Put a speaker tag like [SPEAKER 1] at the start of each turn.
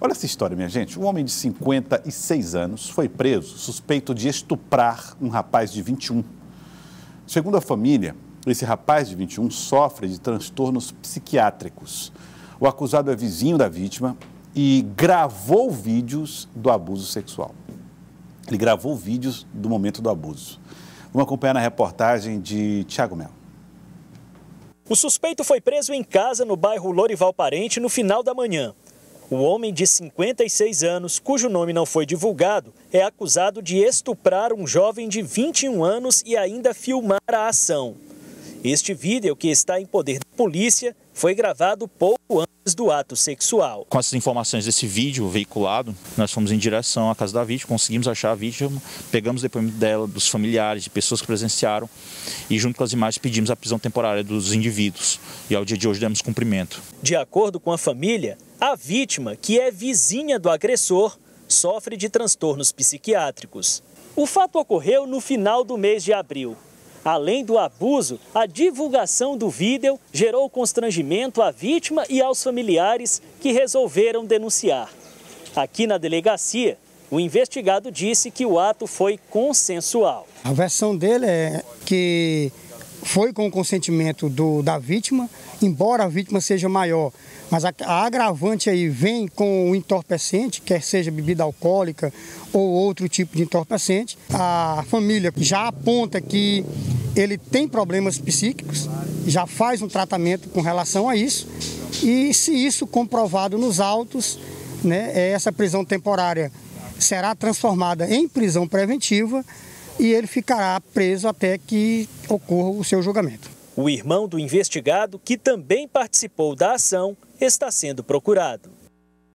[SPEAKER 1] Olha essa história, minha gente. Um homem de 56 anos foi preso suspeito de estuprar um rapaz de 21. Segundo a família, esse rapaz de 21 sofre de transtornos psiquiátricos. O acusado é vizinho da vítima e gravou vídeos do abuso sexual. Ele gravou vídeos do momento do abuso. Vamos acompanhar na reportagem de Tiago Melo.
[SPEAKER 2] O suspeito foi preso em casa no bairro Lorival Parente no final da manhã. O homem de 56 anos, cujo nome não foi divulgado, é acusado de estuprar um jovem de 21 anos e ainda filmar a ação. Este vídeo, que está em poder da polícia, foi gravado pouco antes do ato sexual.
[SPEAKER 3] Com essas informações desse vídeo veiculado, nós fomos em direção à casa da vítima, conseguimos achar a vítima, pegamos o depoimento dela, dos familiares, de pessoas que presenciaram e junto com as imagens pedimos a prisão temporária dos indivíduos e ao dia de hoje demos cumprimento.
[SPEAKER 2] De acordo com a família, a vítima, que é vizinha do agressor, sofre de transtornos psiquiátricos. O fato ocorreu no final do mês de abril. Além do abuso, a divulgação do vídeo gerou constrangimento à vítima e aos familiares que resolveram denunciar. Aqui na delegacia, o investigado disse que o ato foi consensual.
[SPEAKER 4] A versão dele é que foi com o consentimento do, da vítima, embora a vítima seja maior, mas a, a, agravante aí vem com o entorpecente, quer seja bebida alcoólica ou outro tipo de entorpecente. A família já aponta que ele tem problemas psíquicos, já faz um tratamento com relação a isso. E se isso comprovado nos autos, né, essa prisão temporária será transformada em prisão preventiva e ele ficará preso até que ocorra o seu julgamento.
[SPEAKER 2] O irmão do investigado, que também participou da ação, está sendo procurado.